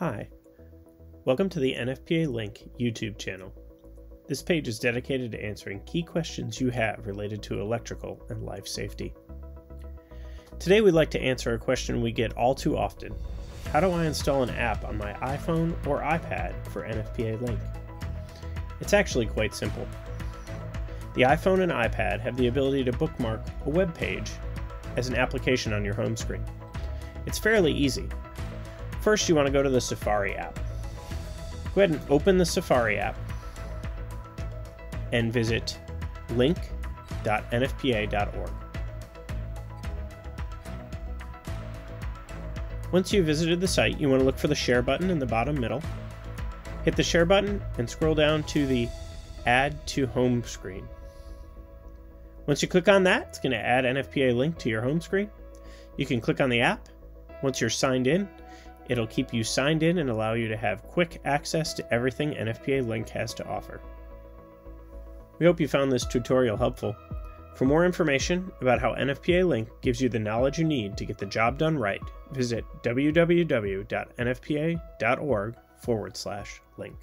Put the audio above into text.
Hi, welcome to the NFPA Link YouTube channel. This page is dedicated to answering key questions you have related to electrical and life safety. Today we'd like to answer a question we get all too often. How do I install an app on my iPhone or iPad for NFPA Link? It's actually quite simple. The iPhone and iPad have the ability to bookmark a web page as an application on your home screen. It's fairly easy. First, you want to go to the Safari app. Go ahead and open the Safari app and visit link.nfpa.org. Once you've visited the site, you want to look for the share button in the bottom middle. Hit the share button and scroll down to the add to home screen. Once you click on that, it's going to add NFPA link to your home screen. You can click on the app. Once you're signed in, it'll keep you signed in and allow you to have quick access to everything NFPA Link has to offer. We hope you found this tutorial helpful. For more information about how NFPA Link gives you the knowledge you need to get the job done right, visit www.nfpa.org forward slash link.